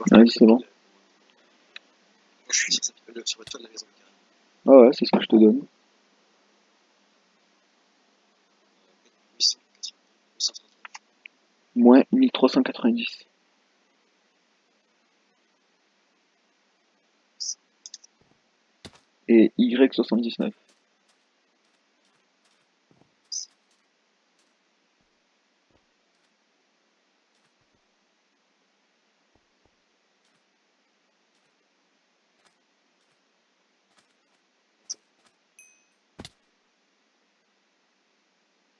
Ouais, c'est bon. Moi, je suis sur, sa- sur le toit de la maison, carrément. Ah ouais, c'est ce que je te donne. 880, 830. Moins 1390. Et Y79. Euh, c'est c'est 889. Et c'est moins 388.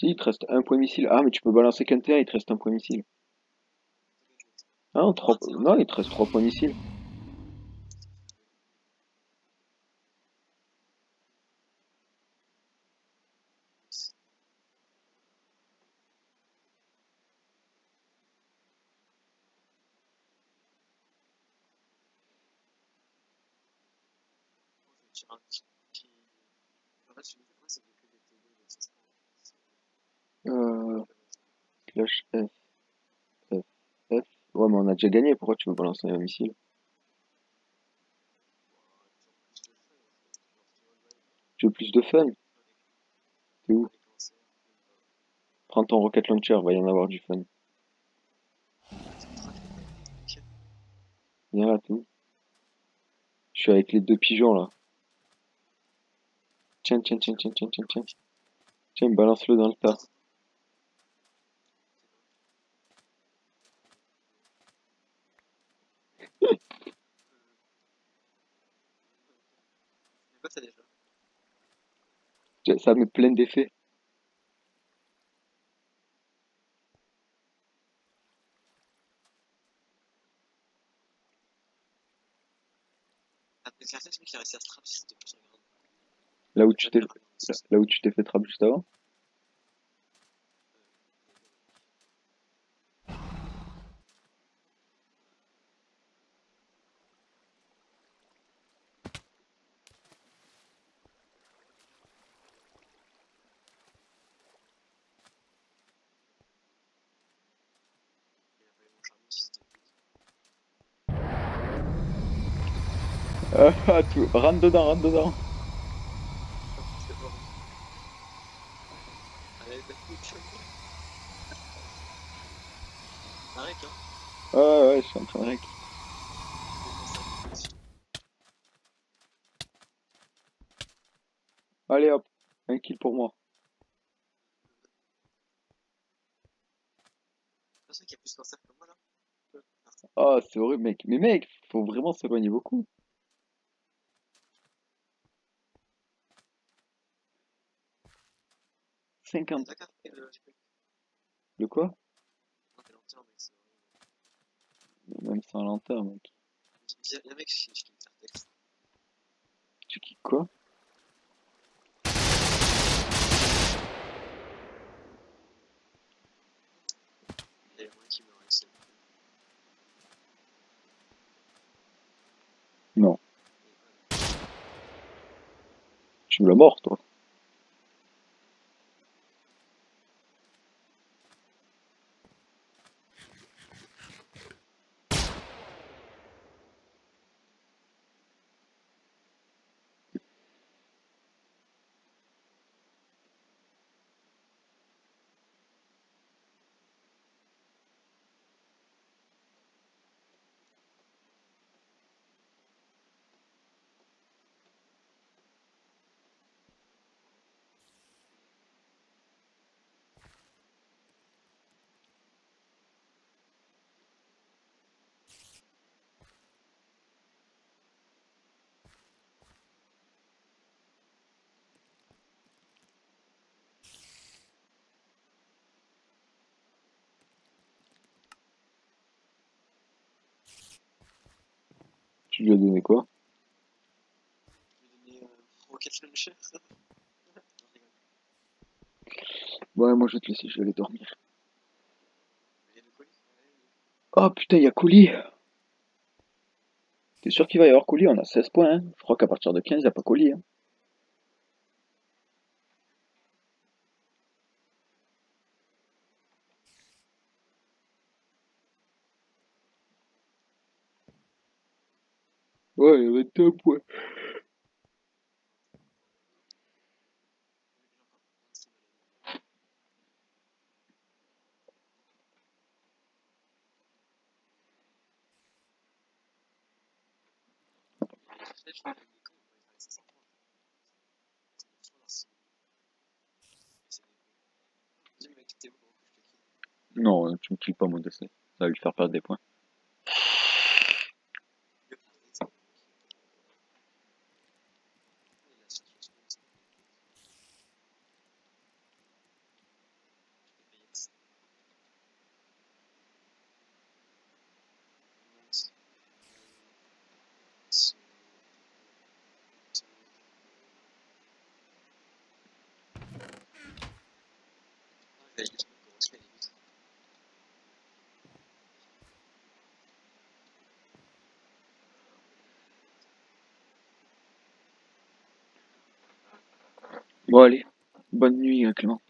Si, il te reste un point missile. Ah, mais tu peux balancer qu'un terre, il te reste un point missile. Ah, non, trois... non, il te reste trois points missiles. Je vais tirer un petit. petit- En fait, je me dis, pourquoi c'est que des TD de 600 Euh, F, F, F. Ouais, mais on a déjà gagné. Pourquoi tu veux balancer un missile? Tu veux plus de fun? T'es où? Prends ton rocket launcher, va y en avoir du fun. Viens là, t'es où? Je suis avec les deux pigeons là. Tiens, tiens, tiens, tiens, tiens, tiens, tiens. Tiens, balance-le dans le tas. Mais quoi, t'as déjà Tiens, Ça met plein d'effets. Ah, mais c'est un celui qui a resté à strap, si c'était plus regarde. Là où tu t'es là où tu t'es fait trap juste avant. Ah, ah, tout. Rentre dedans, rentre dedans. Bah. Arrête, hein. Ouais, ouais, je suis en train de rec. Allez hop, un kill pour moi. Personne qui a plus qu'un cercle que moi là. Ah, c'est horrible, mec. Mais mec, faut vraiment s'éloigner beaucoup. Cinquante. D'accord, et le. j'ai pas- De quoi? Horrible. Même sans lanterne, mec. Texte. Tu kicks quoi? Non. Tu me la mort, toi. Tu lui as donné quoi? Je euh, Rocket Launcher. Non, je rigole. Ouais, moi je vais te laisser, je vais aller dormir. Oh putain, il y a colis T'es sûr qu'il va y avoir colis? On a 16 points, hein Je crois qu'à partir de 15, il n'y a pas colis, hein. Ouais, il y avait 21 points. Peut-être je vais avec des cons, on va faire les 500 points. C'est une question là, c'est- c'est des- Dis, mec, t'es où pour que je te kill Non, tu me kills pas, mon dessin. Ça va lui faire perdre des points. Le pire, c'est ça. Il a cherché sur le site. Je vais payer ça. Mince. Ce- ce- Ah, il va y aller, comment est-ce qu'il va y aller Bon, allez. Bonne nuit, euh, Clément.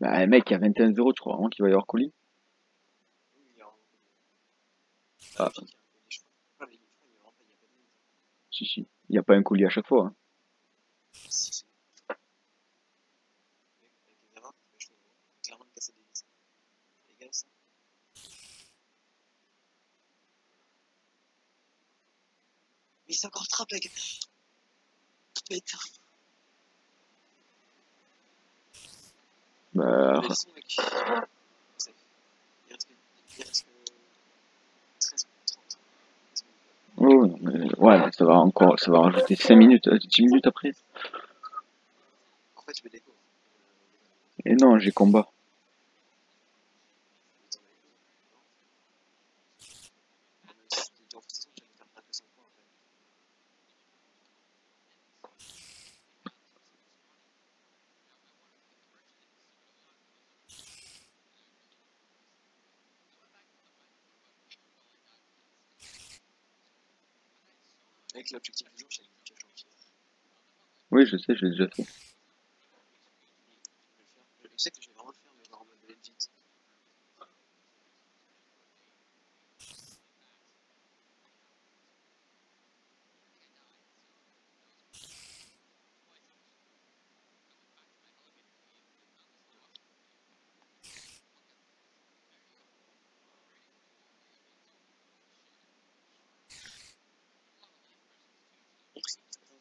Bah, mec, il y a 21-0, tu crois vraiment qu'il va y avoir colis Ah. Si, si. Il n'y a pas un colis à chaque fois. Hein. Si, si. Mec, avec les erreurs, je trouve clairement de casser des vis. C'est égal ça. Mais c'est encore trap, la gueule. Putain, Bah, mais laisse-moi, mec. Safe. Il reste que. Il reste que. 13 30. oh, non, mais, ouais, ça va encore, ça va rajouter 5 minutes, euh, 10 minutes après. Et non, j'ai combat. Avec l'objectif du jour, j'ai. Oui, je sais, j'ai déjà fait. Je vais le faire. Je sais que je vais vraiment le faire, mais genre en mode legit.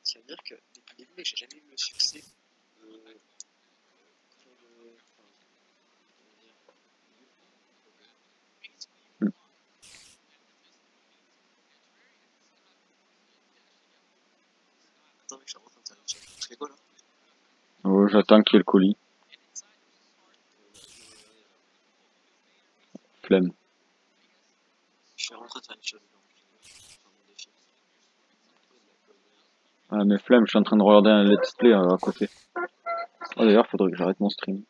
Ça veut dire que depuis le début, j'ai jamais eu le succès euh. Attends, mec, je suis en train de faire quoi là Oh, J'attends qu'il y ait le colis. Flemme. Je suis en train de faire une chose. donc, je vais faire mon défi. Ah, mais flemme, je suis en train de regarder un let's play euh, à côté. Oh, d'ailleurs, faudrait que j'arrête mon stream.